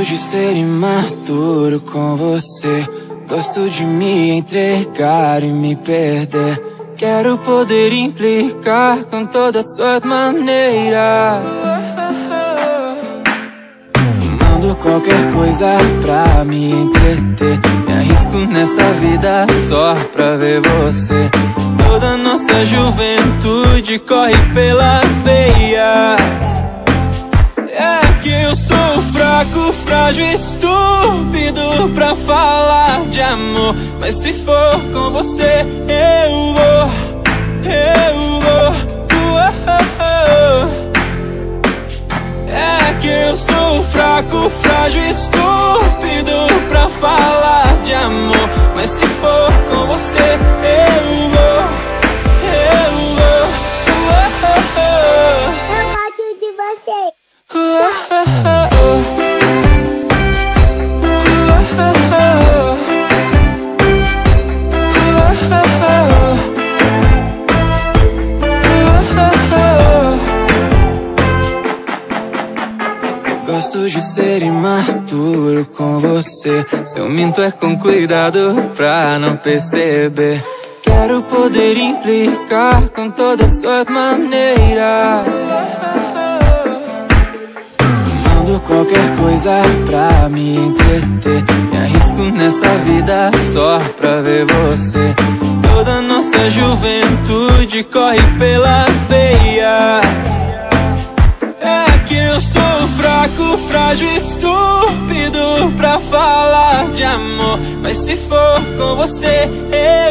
Gosto de ser imaturo com você. Gosto de me entregar e me perder. Quero poder implicar com todas suas maneiras. Fumando qualquer coisa pra me entreter. Me arrisco nessa vida só pra ver você. Toda nossa juventude corre pelas veias. Fraco, frágil, estúpido pra falar de amor. Mas se for com você, eu vou, eu vou. É que eu sou fraco, frágil, estúpido pra falar de amor. Gosto de ser imaturo com você. Se eu minto é com cuidado pra não perceber. Quero poder implicar com todas suas maneiras. Fumando qualquer coisa pra me entreter. Me arrisco nessa vida só pra ver você. Juventude corre pelas veias. É que eu sou fraco, frágil, estúpido pra falar de amor. Mas se for com você, eu